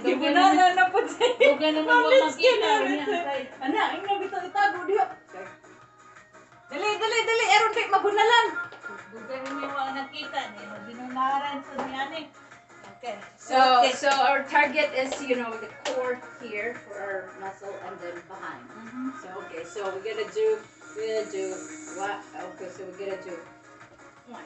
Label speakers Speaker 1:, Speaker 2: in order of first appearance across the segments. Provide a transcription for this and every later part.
Speaker 1: Di mo na na
Speaker 2: na
Speaker 1: po siya.
Speaker 2: Dugan naman
Speaker 1: Mamiss
Speaker 2: makita. Niya.
Speaker 1: Ana, ang nabi ito itago diyo. Dali, dali, dali. Eron kay mabunalan.
Speaker 2: Dugan naman ang nakita. Niya, binunaran sa niya ni. Okay.
Speaker 3: So,
Speaker 2: okay.
Speaker 3: so our target is, you know, the core here for our muscle and then behind.
Speaker 2: Mhm.
Speaker 3: So, okay, so we're gonna do, we're gonna do, what? Okay, so we're gonna do one.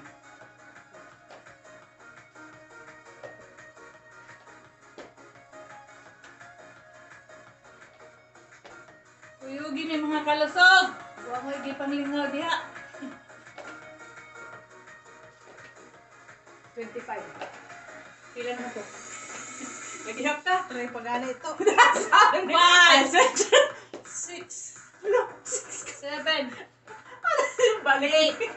Speaker 2: Uyugi ni mga kalusog. Huwag mo igipanglingaw diha.
Speaker 3: 25.
Speaker 2: Pila na to?
Speaker 1: Naghihap ka?
Speaker 4: Try pa gani ito.
Speaker 2: Five. Six. Seven.
Speaker 1: Balik.
Speaker 2: Eight.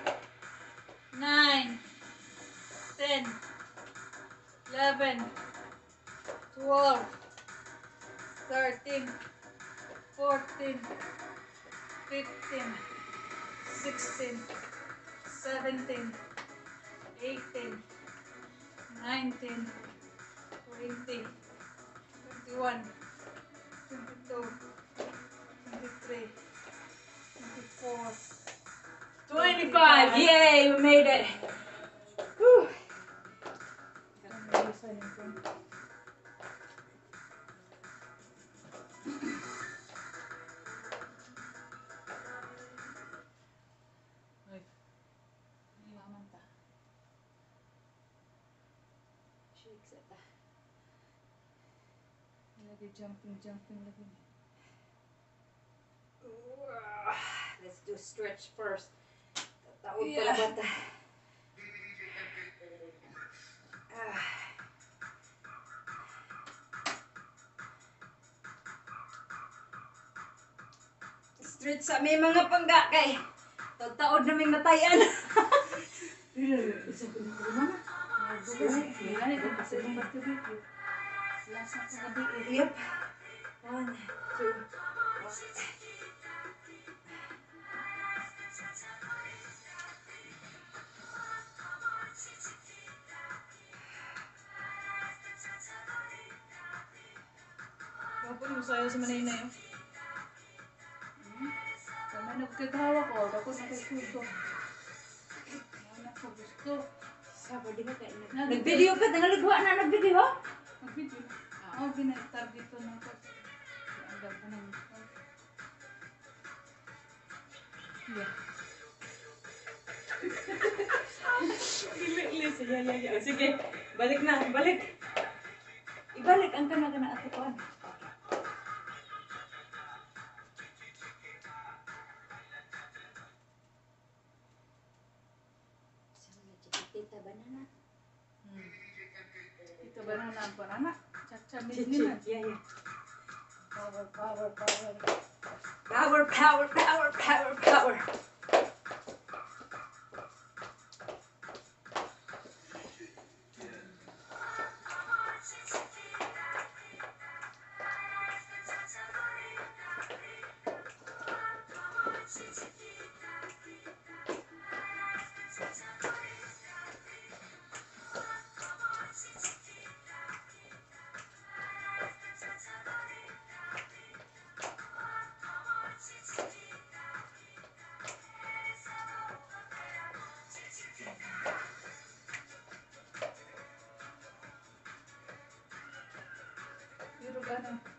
Speaker 2: Nine. Ten. Eleven. Twelve. Thirteen. Fourteen. Fifteen. Sixteen. Seventeen. Eighteen. Nineteen. Twenty. Twenty-one. Twenty-two. Twenty-three. Twenty-four.
Speaker 1: 25. Yay, we made it.
Speaker 2: Lagi jumping, jumping lagi.
Speaker 3: Let's do stretch first. Tataod
Speaker 2: Yeah.
Speaker 3: pala bata. Ah. Stretch sa may mga pangga kay. Tataod na may matayan. Yep. One, two,
Speaker 2: Kapag mo sa'yo sa manay na yun. Kami nagkagawa ko, ako nakasuso. Ano ko gusto?
Speaker 3: Sabo di ba kayo?
Speaker 2: Nag-
Speaker 3: Nag-video ka? Nangalagwa Video.
Speaker 2: Ah. Oh, binagtar dito ng coach. Ang ganda ng coach. Yeah.
Speaker 1: Listen, yeah, yeah, yeah. Sige, balik na, balik. Ibalik ang kana-kana at ikuan. Ano?
Speaker 3: Tita banana.
Speaker 2: Hmm. Itu benar nampun anak.
Speaker 1: Caca
Speaker 2: bisnis
Speaker 1: Iya, iya.
Speaker 2: Power, power, power.
Speaker 3: Power, power, power, power, power.
Speaker 5: Gracias.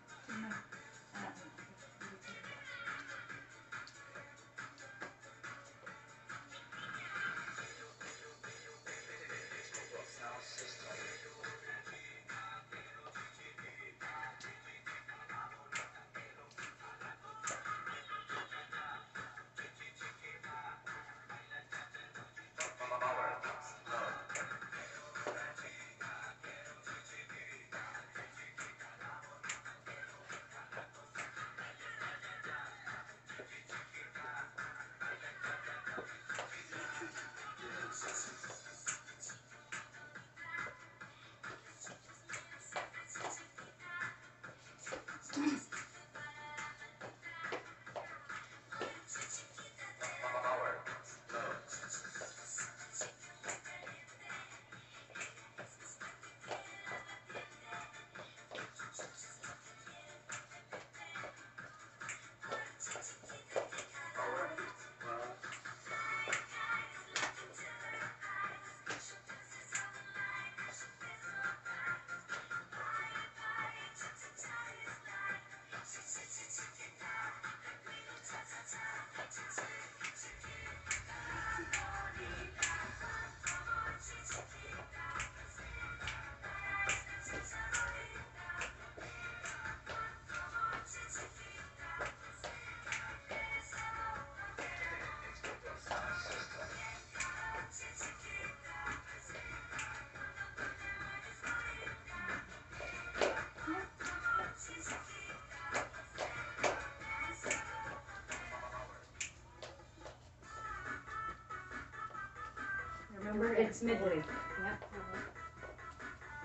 Speaker 5: It's midway. Yep.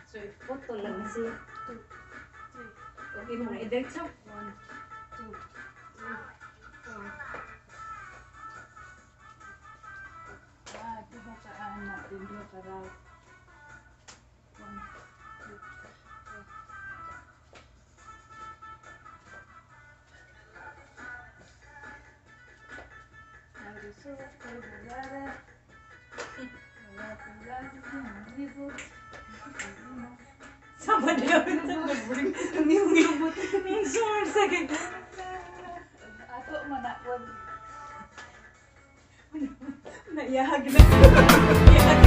Speaker 5: So, lang na siya.
Speaker 2: Two, three,
Speaker 5: Okay mo, i-diretso.
Speaker 2: one, two, three, four. Ah, diba sa anak, diba sa right. One, two, three. Narisot kay Bulara. Wala kong lagi ng libot.
Speaker 3: Sama niya. Ang iyong lubot. Ang summer second.
Speaker 2: Ato manakwan.
Speaker 3: Naiyahag na. Naiyahag na.